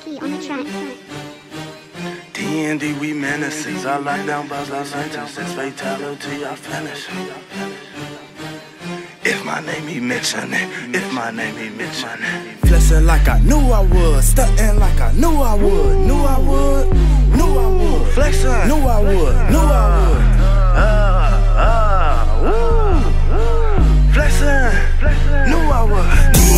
Mikey on the track. D&D, we menaces. I lock down bars like sentences. Fatality, I finish. If my name he mention it, if my name he mention it. Flexing like I knew I would, stunting like I knew I would, knew I would, knew I would, Flexing. knew I would, knew I would. Ah, ah, woo. Flexing. Knew I would.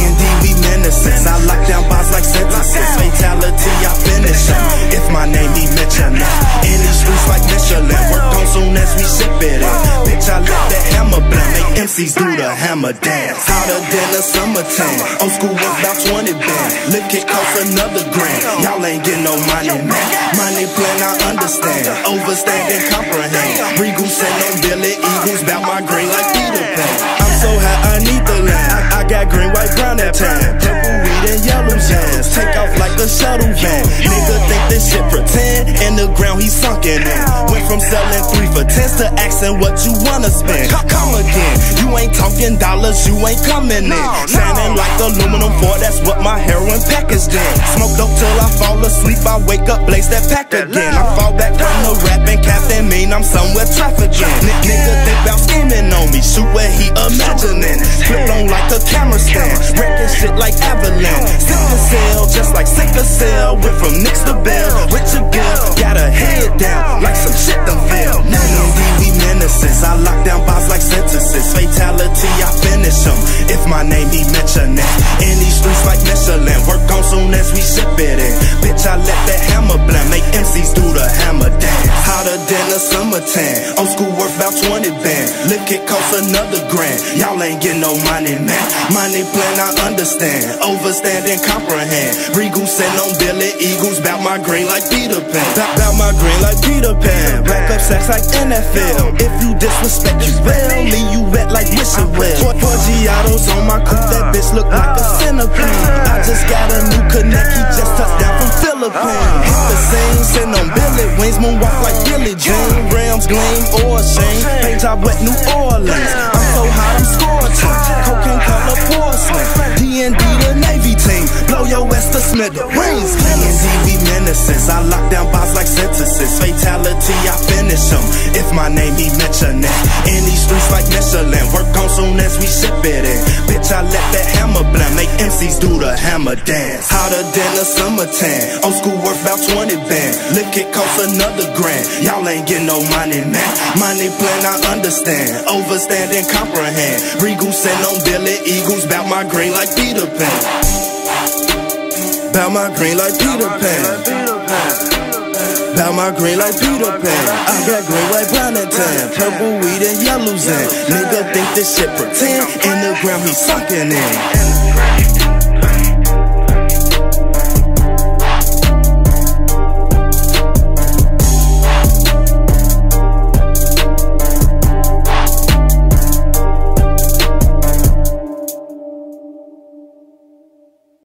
Menaces. I lock down bars like sentences. Fatality, I finish 'em. If my name he mention it. In these streets like Michelin. Work on soon as we ship it in. Bitch, I let the hammer blend. Make MCs do the hammer dance. Hotter than a summertime. Old school was about 20 band. Lick it cost another grand. Y'all ain't get no money, man. Money plan, I understand. Overstand and comprehend. Regal send on Billy Eagles. Bout my green like Peter Pan. I'm so high, I need the land. I, I got green, white, brown, and tan. A shuttle van. Nigga think this shit pretend. In the ground, he sunken in. Went from selling three for tens to asking what you wanna spend. Come again. You ain't talking dollars, you ain't coming in. Shining like aluminum foil, that's what my heroin packaged in. Smoke dope till I fall asleep. I wake up, blaze that pack again. I fall back from the rapping, captain mean I'm somewhere trafficking. N- nigga think about scheming on me, shoot where he imagining. Flip on like a camera stand, shit like avalanche. Sickle cell, just like sickle cell. Went from Knicks to Bell, with your girl, got her head down like some shit done fell. D&D, we menaces. I lock down bars like sentences. Fatality, I finish 'em. If my name he mention it. In these streets like Michelin, work on soon as we ship it in. Bitch, I let the hammer blend, make MCs do the hammer. A summertime. Old school worth about 20 band. Lick it cost another grand. Y'all ain't get no money, man. Money plan, I understand. Overstand and comprehend. Regal send on Billy Eagles, bout my green like Peter Pan. Bout, my green like Peter Pan. Back up sacks like NFL. If you disrespect, you will. Leave you wet like wishing well. Four, on my coupe, that bitch look like a centipede. I just got a new connect, he just touched down from Philippines. Hit the scene, send on Billy Wings, moonwalk like Billie Jean. Rams gleam or shame, paint job wet New Orleans. I'm so hot, I'm scorching. Cocaine color porcelain. D&D the Navy team, blow your ass to smithereens. D&D we menaces, I lock down bars like sentences. Fatality, I finish 'em. If my name he mention it. In these streets like Michelin, work soon as we ship it in. Bitch, I let that hammer blend, make MCs do the hammer dance. Hotter than a summertime, old school worth about 20 band. Lick it cost another grand. Y'all ain't get no money, man. Money plan, I understand. Overstand and comprehend. Regal send on Billy Eagles, bout my green like Peter Pan. Bout my green like Peter Pan. Bout my green like Peter Pan. I got green, white, brown, and tan. Purple weed and yellow zen. Nigga think this shit pretend. In the ground, he sunken in.